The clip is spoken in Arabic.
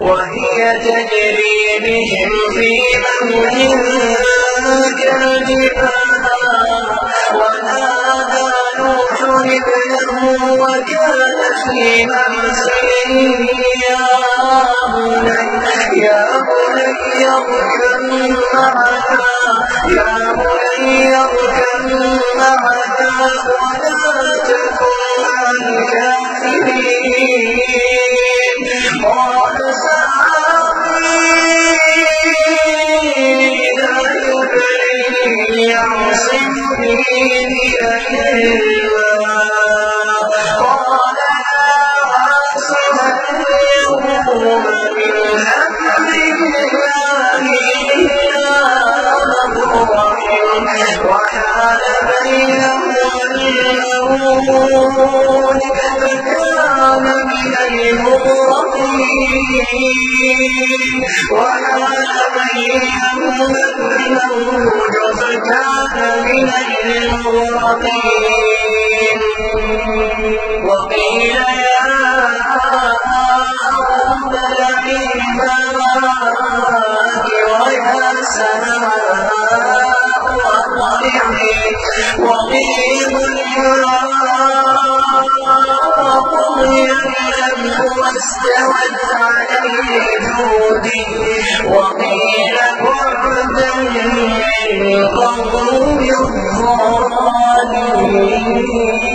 وهي تجري بهم في موج كالجبال ونادى نوح ابنه وكان في معصيه يا بني يا بني اركب معنا يا بني اركب معنا ولا تكن مع الكافرين يعصمني من وحال بينهما الموت فكان من المغرقين الموت فكان من المغرقين وقيل يا أرض ماءك ويا قضي الأمر واستوت عليه جودي وقيل بعدا للقوم الظالمين